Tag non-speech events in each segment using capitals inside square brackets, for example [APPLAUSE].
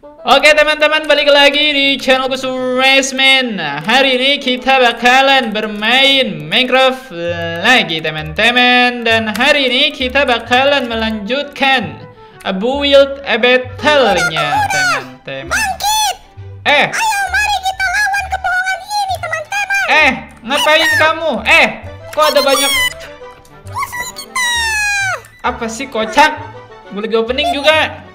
Oke teman-teman balik lagi di channel Raceman Hari ini kita bakalan bermain Minecraft lagi teman-teman Dan hari ini kita bakalan melanjutkan Build a battle-nya teman-teman Eh Ayo mari kita lawan kebohongan ini teman-teman. Eh ngapain kamu? Eh kok ada banyak. Apa sih kocak? Boleh opening juga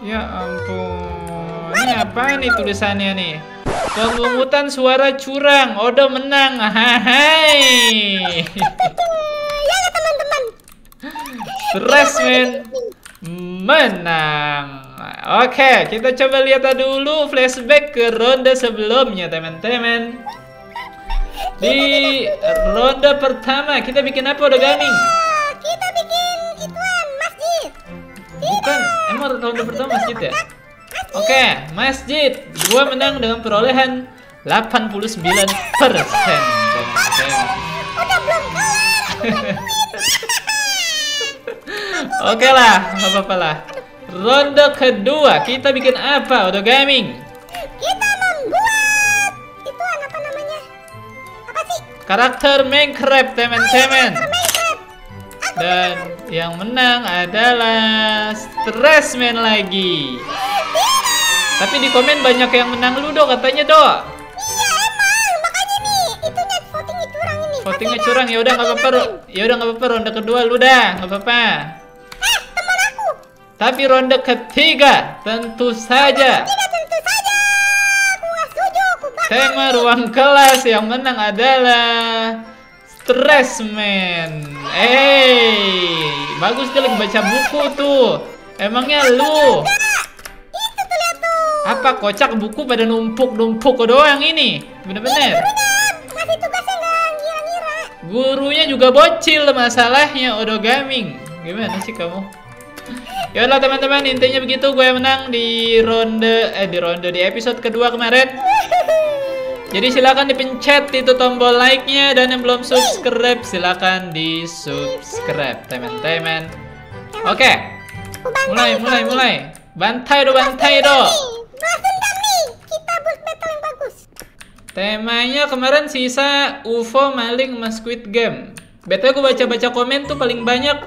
Ya ampun. Ini apa nih tulisannya nih? Pemungutan suara curang. Odo menang. Hai. Ya teman-teman. Stress men. Menang. Oke kita coba lihat dulu flashback ke ronde sebelumnya teman-teman. Di ronde pertama kita bikin apa udah gaming? Kita bikin ituan masjid. Bukan, emang ronde pertama masjid ya? Oke, masjid Gua menang dengan perolehan 89% teman-teman Udah belum. Oke lah, nggak apa-apa lah. Ronde kedua, kita bikin apa? Udah gaming. Kita membuat ituan apa namanya? Apa sih? Karakter Minecraft, teman-teman. Minecraft. Dan yang menang adalah Stressman lagi. Tapi di komen banyak yang menang lu do katanya do. Iya emang makanya nih itunya votingnya curang ini. Votingnya curang ya udah nggak apa-apa. Ya udah nggak apa-apa ronde kedua lu dah, nggak apa-apa. Eh teman aku. Tapi ronde ketiga tentu saja Tidak tentu saja. Aku nggak setuju. Aku. Tema ruang kelas yang menang adalah Stressman. Eh, bagus dia lagi baca buku tuh. Emangnya lu Itu tuh lihat tuh. apa kocak buku pada numpuk-numpuk doang ini? Bener-bener. Gurunya juga bocil masalahnya Odo Gaming. Gimana sih kamu? Ya udah teman-teman intinya begitu gue menang di ronde eh di ronde di episode kedua kemarin. [LAUGHS] Jadi silakan dipencet itu tombol like-nya dan yang belum subscribe silakan di subscribe teman-teman. Oke, Aku mulai mulai mulai. Bantai do bantai do. Temanya kemarin sisa UFO maling sama Squid Game. Betul gue baca-baca komen tuh paling banyak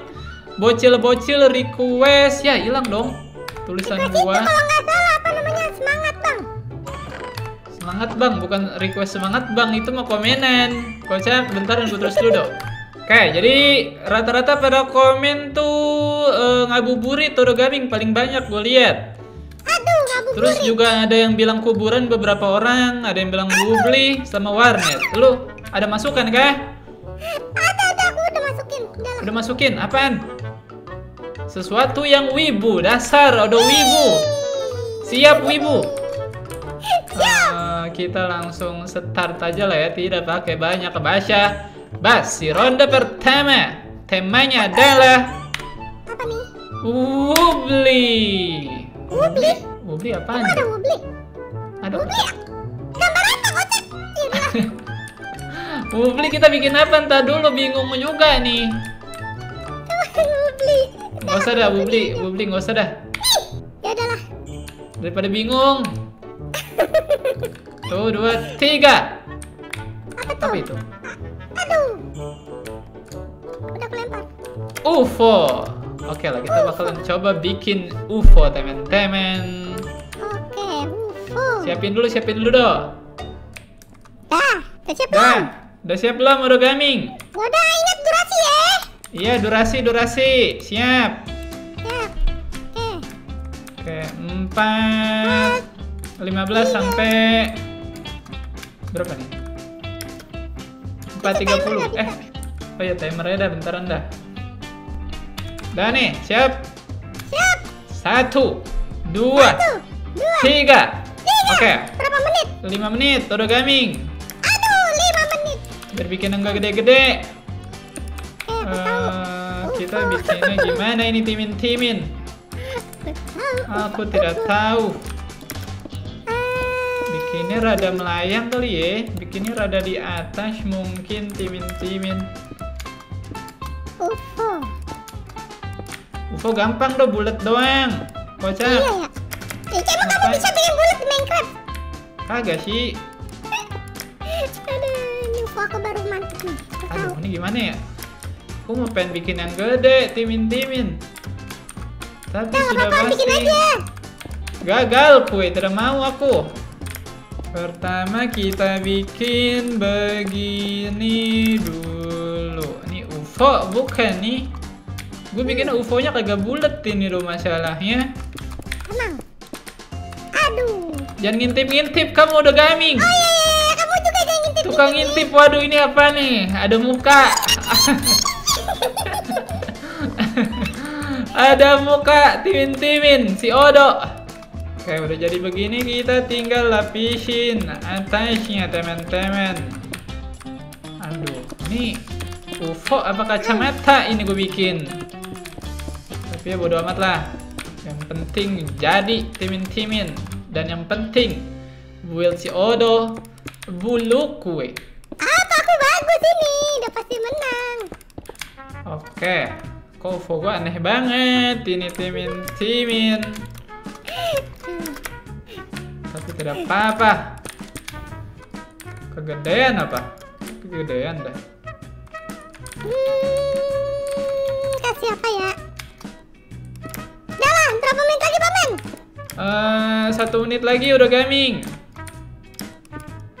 bocil-bocil request ya hilang dong tulisan gua. Semangat bang, bukan request semangat bang, itu mah komenan. Kocak, bentar gue terus dulu dong. Oke, jadi rata-rata pada komen tuh eh, ngabuburit Gaming paling banyak gue lihat. Aduh ngabuburit. Terus juga ada yang bilang kuburan beberapa orang, ada yang bilang bubli sama warnet. Lu ada masukan kah? Ada ada aku udah masukin. Udah. Udah masukin apaan? Sesuatu yang wibu, dasar ada wibu. Siap wibu. Ah, kita langsung start aja lah ya, tidak pakai banyak bahasa. Basi ronde pertama. Temanya adalah Apa nih? Wubli. Wubli? Wubli apaan? Ada wubli. Ada Wubli ya? Gambar apa kocak? Ya udah. [LAUGHS] Wubli kita bikin apa? Entar dulu bingung juga nih. [LAUGHS] wubli. Gak usah dah Wubli, Wubli gak usah dah. Ya udahlah. Daripada bingung. [LAUGHS] Tuh, dua, tiga. Apa itu? Aduh. Udah kelempar. UFO. Oke lah, kita bakalan coba bikin UFO, teman-teman. Oke, UFO. Siapin dulu, siapin dulu doh. Dah, udah siap belum? Dah, udah siap belum, Udah Gaming? Udah ingat durasi ya. Iya, durasi, durasi. Siap. Siap. Oke. Oke, 4 15 sampai berapa nih? 4.30 Eh, oh ya timernya dah bentaran dah Dah nih, siap? Siap. Satu, dua, Satu, dua, tiga Oke, berapa menit? 5 menit, Todo Gaming Aduh, lima menit. Biar bikin yang gak gede-gede Eh. Eh, Kita bikinnya [LAUGHS] gimana ini timin-timin? Aku tidak tahu Bikinnya rada melayang kali ya Bikinnya rada di atas mungkin timin-timin UFO. UFO gampang dong, bulat doang. Iya Kocak. ya. Eh, emang kamu Apa? bisa bikin bulat di Minecraft? Kagak sih. Aduh, ini UFO aku baru mantap nih. Aduh, ini gimana ya? Aku mau pengen bikin yang gede, timin-timin. Tapi Nah, sudah apa-apa, bikin pasti. aja. Gagal kue, tidak mau aku. Pertama kita bikin begini dulu. Ini UFO bukan nih? Gue bikin UFO-nya kagak bulat ini loh masalahnya. Tenang. Aduh. Jangan ngintip-ngintip kamu udah gaming. Oh iya, iya, iya. kamu juga jangan ngintip. Tukang ngintip, waduh ini apa nih? Ada muka. [LAUGHS] [LAUGHS] Ada muka timin-timin si Odo. Oke, udah jadi begini kita tinggal lapisin atasnya teman-teman. Aduh, ini UFO apa kacamata ini gue bikin. Tapi ya bodo amat lah. Yang penting jadi timin-timin dan yang penting build si Odo bulu kue. Apa aku bagus ini? Udah pasti menang. Oke, kok UFO gue aneh banget ini timin-timin. Tidak apa-apa. Kegedean apa? Kegedean dah. Hmm, kasih apa ya? Jalan, berapa menit lagi paman? Eh, satu menit lagi udah gaming.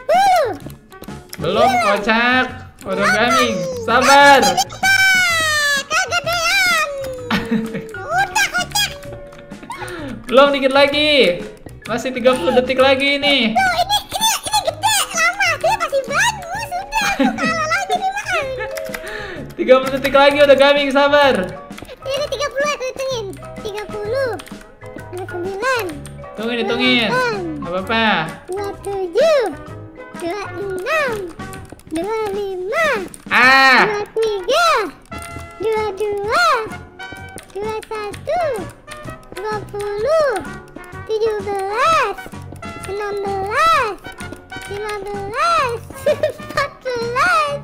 Uh, Belum kocak, udah gaming. Sabar. kegedean. [LAUGHS] Udah kocak. Belum dikit lagi. Masih 30 detik lagi nih. Tuh, ini ini ini gede, lama. Dia masih bagus. Udah, aku kalah lagi nih man. 30 [LAUGHS] detik lagi udah gaming, sabar. Ini 30 aku hitungin. 30. Ada 9. Tungguin, hitungin. Gak apa-apa. 27. 26. 25. Belas. Enam belas. Lima belas. Empat belas.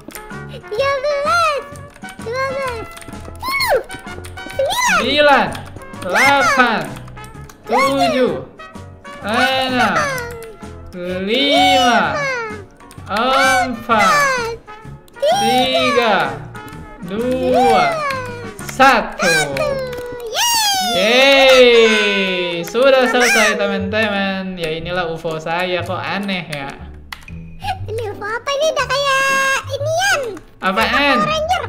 Tiga belas. Dua belas. Sepuluh sembilan. 9, 8, 7, 6, 5, 4, tiga, dua, satu. Yeay, sudah selesai teman-teman. Ya inilah UFO saya kok aneh ya. Ini UFO apa ini? Udah kayak inian. Apaan? Power Ranger.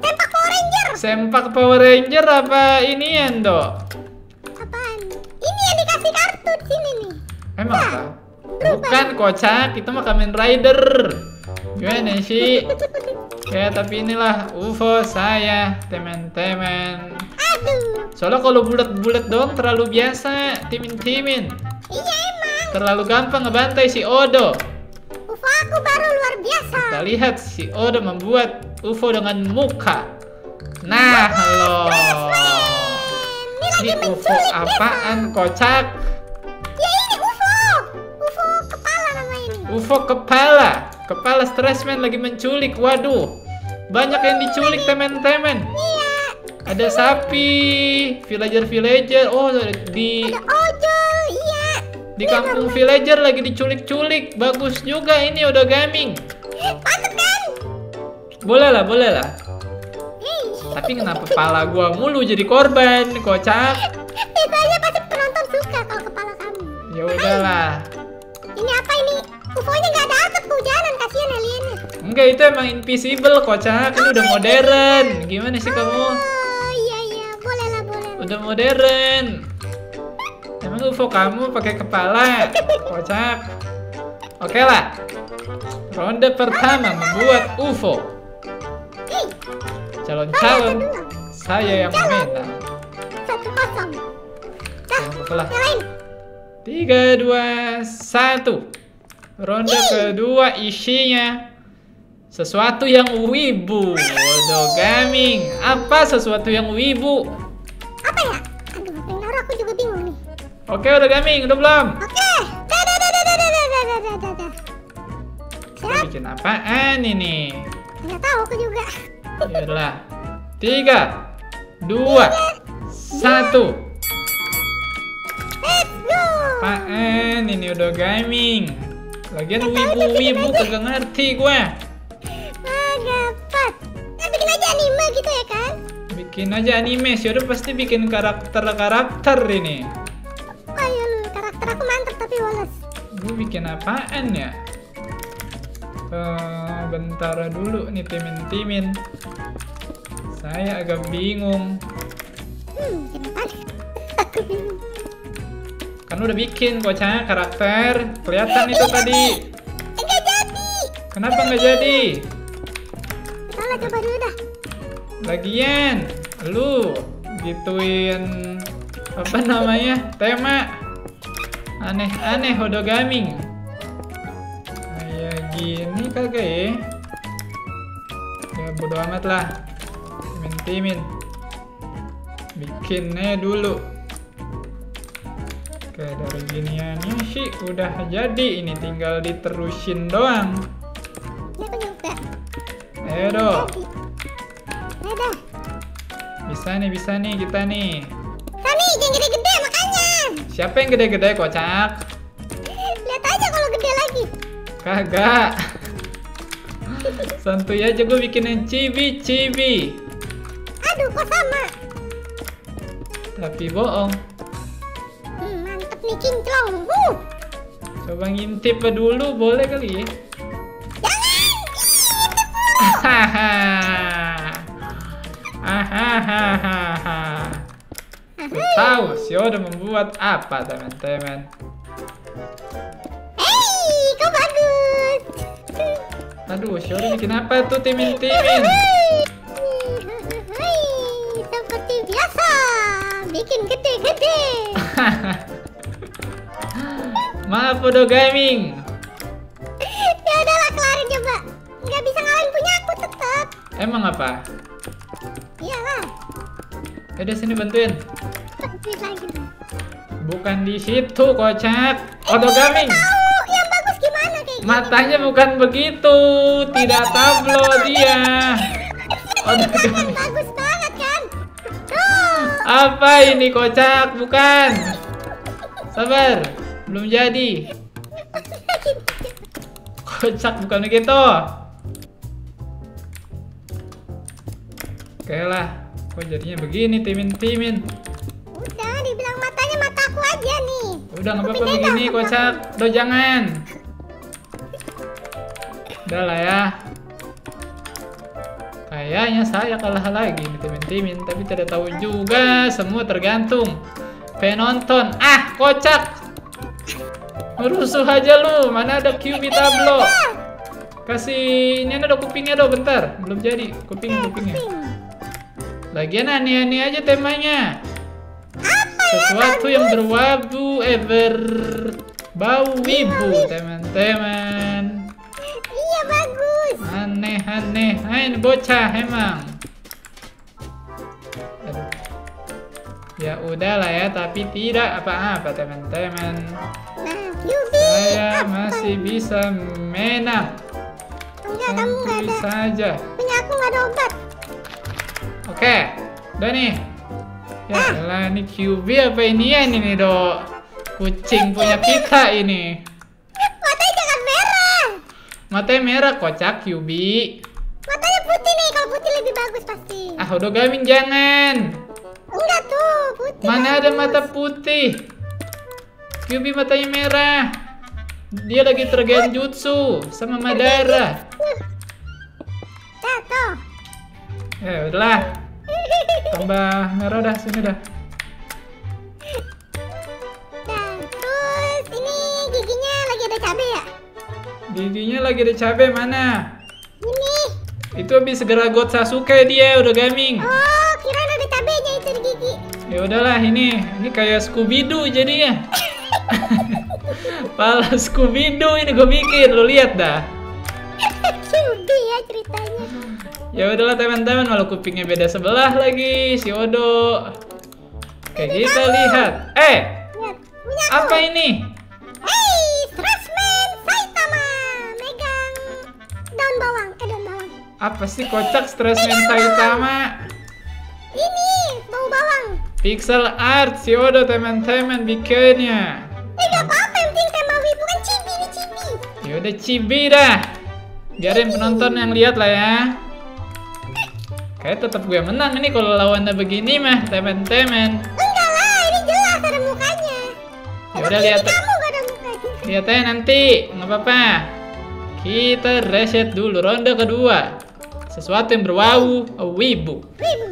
Tempak Power Ranger. Sempak Power Ranger apa inian dok? Apaan? Ini yang dikasih kartu di sini nih. Emang apa? Bukan kocak, itu mah Kamen Rider. Gimana sih? [LAUGHS] Ya tapi inilah UFO saya teman-teman. Aduh. Soalnya kalau bulat-bulat dong terlalu biasa, timin-timin. Iya emang. Terlalu gampang ngebantai si Odo. UFO aku baru luar biasa. Kita lihat si Odo membuat UFO dengan muka. Nah, lo. Ini UFO apaan kocak? Ya ini UFO. UFO kepala nama ini. UFO kepala. Kepala Stressman lagi menculik. Waduh. Banyak yang diculik teman-teman. Iya. Ada sapi, villager-villager. Oh, di Ada ojol. Iya. di kampung villager lagi diculik-culik. Bagus juga ini udah gaming. Mantep kan? Boleh lah, boleh lah. Tapi kenapa kepala gua mulu jadi korban, kocak? [LAUGHS] Biasanya pasti penonton suka kalau kepala kamu. Ya udahlah. Enggak, itu emang invisible, kocak. Ini udah modern. Gimana sih kamu? Oh iya iya. Boleh lah boleh. Udah modern. Emang UFO kamu pakai kepala, kocak. Oke lah. Ronde pertama membuat UFO. Calon-calon saya yang menang. Satu kosong. Dah. Tiga, dua, satu. Ronde kedua isinya sesuatu yang wibu. Waduh, gaming. Apa sesuatu yang wibu? Apa ya? Aduh, Nora aku juga bingung nih. Oke, udah gaming, udah belum? Oke. Siap. Bikin apaan ini? Enggak tahu aku juga. Yaudah. Tiga, dua, satu. Let's go. Apaan ini udah gaming? Lagian wibu-wibu kagak ngerti gue anime gitu ya kan? Bikin aja anime, sih udah pasti bikin karakter-karakter ini. Ayo lu, karakter aku mantap tapi Wallace. Gue bikin apaan ya? Eh, bentar dulu nih timin-timin. Saya agak bingung. Hmm, kenapa? aku bingung. Kan udah bikin kocak karakter. Kelihatan itu tadi. Enggak jadi. Kenapa nggak jadi? Salah coba dulu dah. Lagian, lu gituin apa namanya tema aneh-aneh hodogaming. Kayak gini kagak ya? Ya bodo amat lah. Timin-timin. Bikinnya dulu. Oke dari giniannya sih udah jadi. Ini tinggal diterusin doang. Juga. Ayo dong. Bisa nih, bisa nih kita nih. Tani, jangan gede-gede makanya. Siapa yang gede-gede kocak? Lihat aja kalau gede lagi. Kagak. Santuy aja gue bikin yang cibi-cibi. Aduh, kok sama? Tapi bohong. Hmm, mantep nih kinclong. Uh, Coba ngintip dulu boleh kali ya? jangan. Hahaha. Tahu si udah membuat apa teman-teman? Hey, kau bagus. Aduh, si udah bikin apa tuh timin-timin? Seperti biasa, bikin gede-gede. [LAUGHS] Maaf udah gaming. ya udahlah, kelarin coba. Nggak bisa ngalahin punya aku tetap. Emang apa? Iyalah, Udah sini bantuin. Bukan di situ, kocak. Odogaming. Tahu yang bagus gimana kayak? Matanya bukan begitu, tidak tablo dia. [LAUGHS] Odogaming. bagus banget kan? Tuh. Apa ini kocak? Bukan. Sabar, belum jadi. Kocak bukan begitu. Oke lah, kok jadinya begini timin-timin. Udah, mataku aja nih. Udah nggak apa-apa Kupingnya begini kocak. Do jangan. Udah lah ya. Kayaknya saya kalah lagi nih timin-timin, tapi tidak tahu juga. Semua tergantung penonton. Ah, kocak. Merusuh aja lu. Mana ada QB tablo? Kasih ini ada kupingnya dong bentar. Belum jadi kuping kupingnya. Kuping. Lagian aneh-aneh aja temanya. Sesuatu yang berwabu, eh berbau wibu, teman-teman. Iya bagus. Aneh-aneh, main bocah emang. Aduh. Ya udahlah ya, tapi tidak apa-apa teman-teman. Nah. Saya masih bisa menang. Enggak, kamu ada. saja. Punya aku nggak ada obat. Oke, udah nih. Ya ini QB apa ini ya ini dok? Kucing punya kita ini. Matanya jangan merah. Matanya merah kocak QB. Matanya putih nih. Kalau putih lebih bagus pasti. Ah udah gaming jangan. Enggak tuh, putih. Mana ada bagus. mata putih? QB matanya merah. Dia lagi tergenjutsu sama Madara. Nah, tuh. Ya udahlah, tambah merah dah sini dah. Dan terus ini giginya lagi ada cabai ya? Giginya lagi ada cabai mana? Ini. Itu habis segera got Sasuke dia udah gaming. Oh, kirain ada cabainya itu di gigi. Ya udahlah ini, ini kayak Scooby Doo jadinya. [LAUGHS] Pala Scooby Doo ini gue bikin, lu lihat dah. Cubi ya ceritanya. Ya udahlah teman-teman, malah kupingnya beda sebelah lagi si Odo. Oke kita lihat. Eh, Lihat, punya aku. apa ini? Hey, Stressman Saitama. Megang daun bawang. Eh, daun bawang. Apa sih kocak Stressman Saitama? Ini, bau bawang. Pixel art si Odo teman-teman bikinnya. Eh gak apa-apa, yang penting tema wibu kan cibi nih cibi. Ya udah cibi dah. Biarin penonton yang lihat lah ya. Kayak tetap gue menang ini kalau lawannya begini mah teman-teman. Enggak lah, ini jelas ada mukanya. Ya udah lihat lihat aja nanti, nggak apa-apa. Kita reset dulu ronde kedua. Sesuatu yang berbau wibu. Wibu.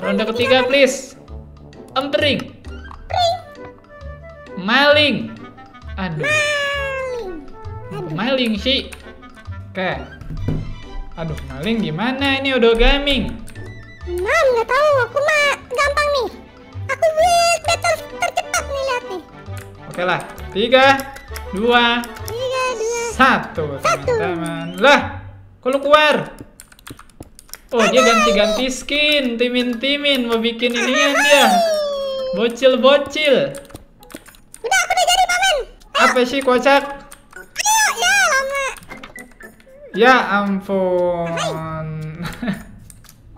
Ronde ketiga please. Empering. Maling. Aduh, Maling. Maling sih. Oke. Aduh, maling gimana ini udah gaming? Mam, nggak tahu. Aku mah gampang nih. Aku build battle tercepat nih lihat nih. Oke lah. Tiga, dua, Tiga, dua. satu. Satu. Teman-teman. Lah, kok lu keluar? Oh, dia ganti-ganti skin. Timin-timin mau bikin inian dia. Bocil-bocil. Udah, aku udah jadi pamen. Apa sih kocak? Ya ampun. [LAUGHS]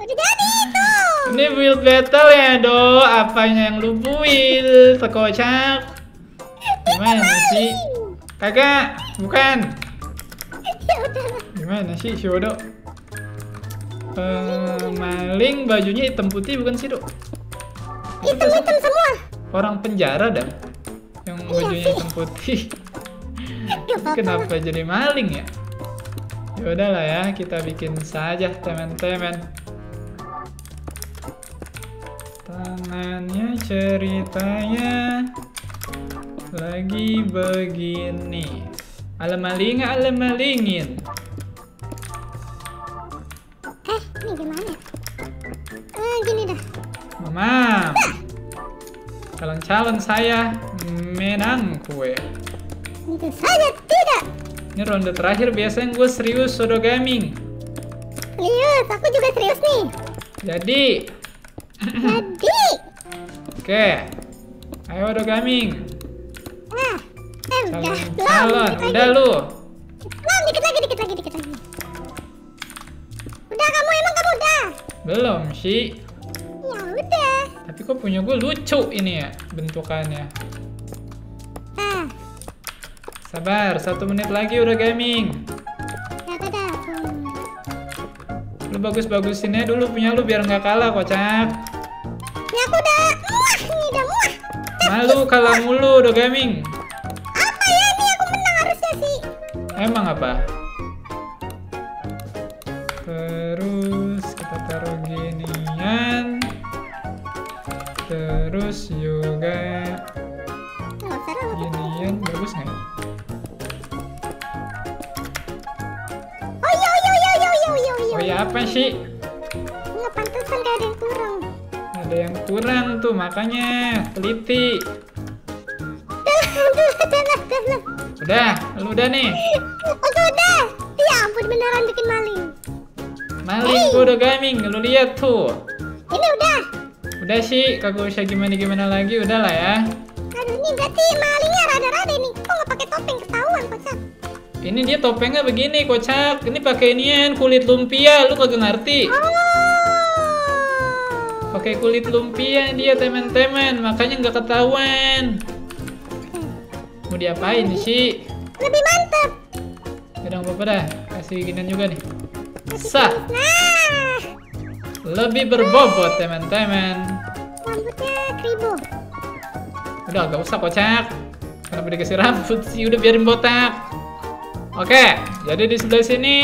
Udah jadi tuh. Ini build battle ya, Do. Apanya yang lu build? Kocak. Gimana sih? Kagak, bukan. Ya udah. Gimana sih, si? Eh, maling bajunya hitam putih bukan sih, Do? Hitam-hitam semua. Orang penjara dah. Yang bajunya hitam putih. Kenapa jadi maling ya? Ya udahlah ya, kita bikin saja teman-teman. Tangannya ceritanya lagi begini. Alam maling, alam malingin. Eh, ini gimana? Eh, gini dah. Mamam. Calon-calon saya menang kue. Itu saja tidak. Ini ronde terakhir biasanya gue serius Sodo Gaming. Serius, aku juga serius nih. Jadi, Jadi, [LAUGHS] oke. Ayo Sodo Gaming. nah, eh udah, Calon, Udah lu. Belum, dikit lagi, dikit lagi, dikit lagi. Udah kamu emang kamu udah. Belum sih. Ya udah. Tapi kok punya gue lucu ini ya bentukannya. Sabar, satu menit lagi udah gaming. ya. Lu bagus-bagusin aja dulu punya lu biar nggak kalah kocak. Ini aku udah muah nih, udah muah. Malu kalah mulu udah gaming. Apa ya ini aku menang harusnya sih. Emang apa? Terus kita taruh ginian. Terus juga ginian bagus nggak? Apa sih? Nggak pantesan kayak ada yang kurang. Ada yang kurang tuh makanya teliti. [LAUGHS] Udah, lu udah nih. Oke udah. Ya ampun beneran bikin maling. Maling gua udah gaming, lu lihat tuh. Ini udah. Udah sih, kagak usah gimana-gimana lagi, udahlah ya. Aduh ini berarti malingnya rada-rada nih. Kok nggak pakai topeng ketahuan kocak? Ini dia topengnya begini, kocak. Ini pakai inian kulit lumpia, lu kagak ngerti. Oh. Pakai kulit lumpia dia teman-teman, makanya nggak ketahuan. Mau diapain sih? Lebih mantep. Udah apa-apa dah, kasih ginian juga nih. Sah, Nah, lebih berbobot teman-teman. rambutnya kribo. Udah gak usah kocak. Kenapa dikasih rambut sih? Udah biarin botak. Oke, jadi di sebelah sini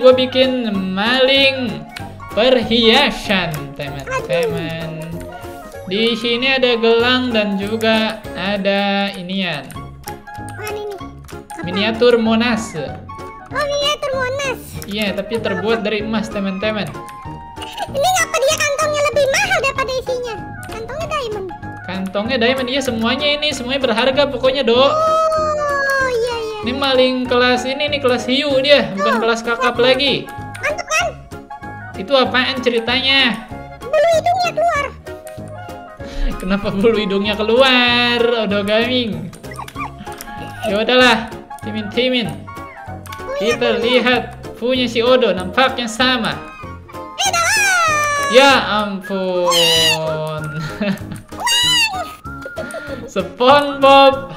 gue bikin maling perhiasan teman-teman. Di sini ada gelang dan juga ada inian miniatur Monas. Oh miniatur Monas. Iya, tapi terbuat dari emas teman-teman. Ini ngapa dia kantongnya lebih mahal daripada isinya? Kantongnya diamond. Kantongnya diamond iya semuanya ini semuanya berharga pokoknya dok. Oh. Ini maling kelas ini nih kelas hiu dia, bukan kelas kakap lagi. Mantap kan? Itu apaan ceritanya? Bulu hidungnya keluar. Kenapa bulu hidungnya keluar? Udah gaming. Ya udahlah, timin-timin. Kita lihat punya si Odo nampaknya sama. Ya ampun. [LAUGHS] SpongeBob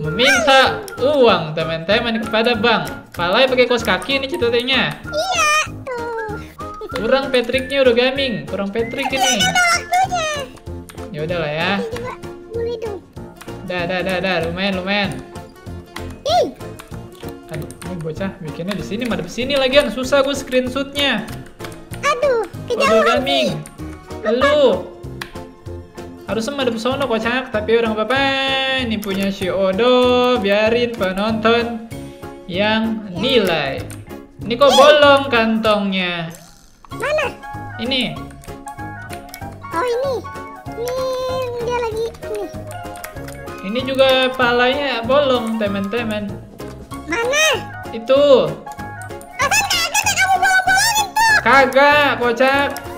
meminta uang teman-teman kepada bank. Palai pakai kos kaki ini ceritanya. Iya, tuh. Kurang Patricknya udah gaming, kurang Patrick ini. Udah waktunya. Ya udahlah ya. Ini coba boleh dong. Dah, dah, dah, dah, lumayan, lumayan. Ih, Aduh, ini bocah bikinnya di sini, madep sini lagian susah gue screenshotnya. aduh, Udah kejauhan. gaming. Halo. Harusnya madep sono kocak, tapi orang apa-apa. Ini punya si Odo, biarin penonton yang nilai. Ini kok bolong kantongnya. Mana? Ini. Oh ini. Ini dia lagi ini. Ini juga palanya bolong, teman-teman. Mana? Itu. Asan kagak kamu bolong-bolongin tuh. Kagak, kocak.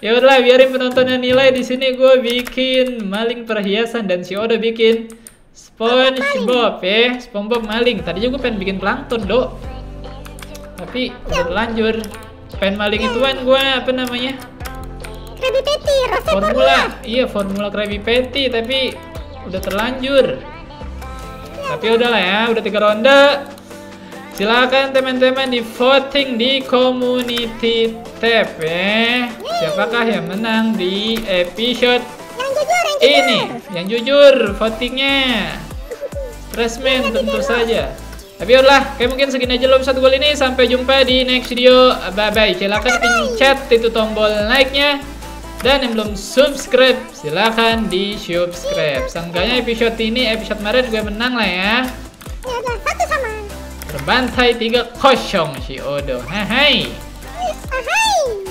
Ya udahlah, biarin penontonnya nilai di sini gue bikin maling perhiasan dan si Odo bikin SpongeBob ya, SpongeBob maling. Tadi juga pengen bikin plankton, Dok. Tapi udah terlanjur. Pengen maling ituan gue apa namanya? Krabby Patty, resep Formula. Iya, formula Krabby Patty tapi udah terlanjur. Tapi udahlah ya, udah tiga ronde. Silakan teman-teman di voting di community ya. Siapakah yang menang di episode Yang jujur, yang jujur. ini? Yang jujur votingnya. Stressman tentu saja. Tapi udahlah, kayak mungkin segini aja loh episode gue ini. Sampai jumpa di next video. Bye bye. Silakan pencet itu tombol like-nya. Dan yang belum subscribe, silakan di subscribe. Sangkanya episode ini, episode kemarin gue menang lah ya. Ya udah, satu sama. Terbantai 3-0 si Odo. Hai hai. Ahai.